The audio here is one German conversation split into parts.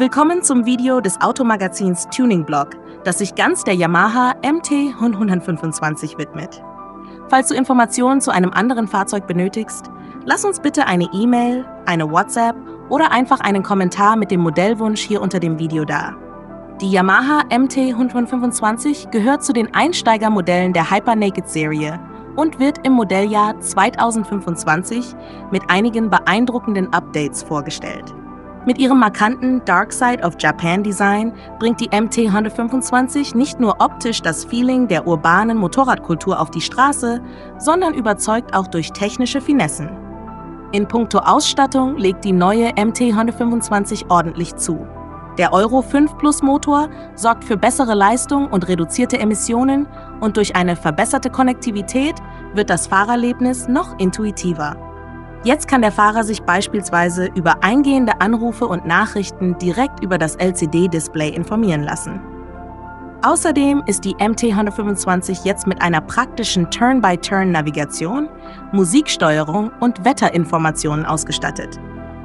Willkommen zum Video des Automagazins Tuning Blog, das sich ganz der Yamaha MT 125 widmet. Falls du Informationen zu einem anderen Fahrzeug benötigst, lass uns bitte eine E-Mail, eine WhatsApp oder einfach einen Kommentar mit dem Modellwunsch hier unter dem Video da. Die Yamaha MT 125 gehört zu den Einsteigermodellen der Hyper Naked Serie und wird im Modelljahr 2025 mit einigen beeindruckenden Updates vorgestellt. Mit ihrem markanten Dark Side of Japan Design bringt die MT 125 nicht nur optisch das Feeling der urbanen Motorradkultur auf die Straße, sondern überzeugt auch durch technische Finessen. In puncto Ausstattung legt die neue MT 125 ordentlich zu. Der Euro 5 Plus Motor sorgt für bessere Leistung und reduzierte Emissionen und durch eine verbesserte Konnektivität wird das Fahrerlebnis noch intuitiver. Jetzt kann der Fahrer sich beispielsweise über eingehende Anrufe und Nachrichten direkt über das LCD-Display informieren lassen. Außerdem ist die MT125 jetzt mit einer praktischen Turn-by-Turn-Navigation, Musiksteuerung und Wetterinformationen ausgestattet.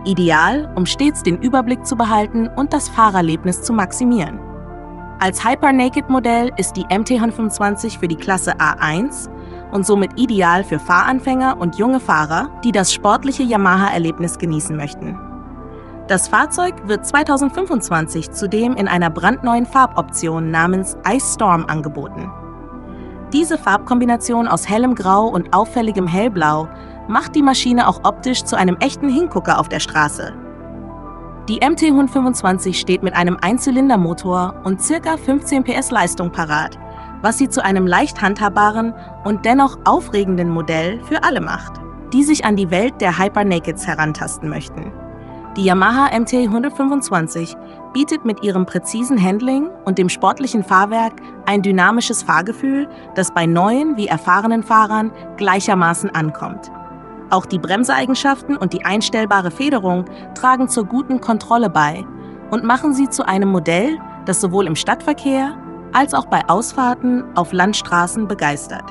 Ideal, um stets den Überblick zu behalten und das Fahrerlebnis zu maximieren. Als Hyper-Naked-Modell ist die MT125 für die Klasse A1 und somit ideal für Fahranfänger und junge Fahrer, die das sportliche Yamaha-Erlebnis genießen möchten. Das Fahrzeug wird 2025 zudem in einer brandneuen Farboption namens Ice Storm angeboten. Diese Farbkombination aus hellem Grau und auffälligem Hellblau macht die Maschine auch optisch zu einem echten Hingucker auf der Straße. Die MT 125 steht mit einem Einzylindermotor und ca. 15 PS Leistung parat, was sie zu einem leicht handhabbaren und dennoch aufregenden Modell für alle macht, die sich an die Welt der Hyper Nakeds herantasten möchten. Die Yamaha MT 125 bietet mit ihrem präzisen Handling und dem sportlichen Fahrwerk ein dynamisches Fahrgefühl, das bei neuen wie erfahrenen Fahrern gleichermaßen ankommt. Auch die Bremseeigenschaften und die einstellbare Federung tragen zur guten Kontrolle bei und machen sie zu einem Modell, das sowohl im Stadtverkehr als auch bei Ausfahrten auf Landstraßen begeistert.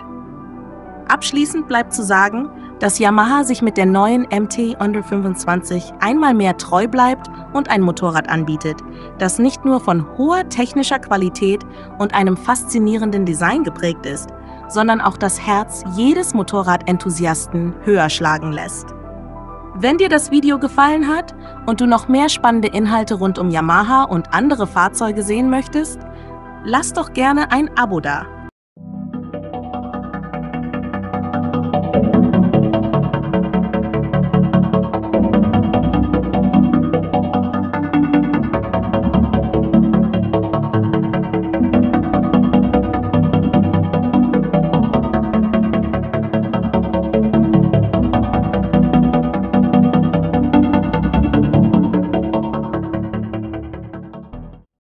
Abschließend bleibt zu sagen, dass Yamaha sich mit der neuen MT 125 einmal mehr treu bleibt und ein Motorrad anbietet, das nicht nur von hoher technischer Qualität und einem faszinierenden Design geprägt ist, sondern auch das Herz jedes Motorradenthusiasten höher schlagen lässt. Wenn dir das Video gefallen hat und du noch mehr spannende Inhalte rund um Yamaha und andere Fahrzeuge sehen möchtest, lass doch gerne ein Abo da.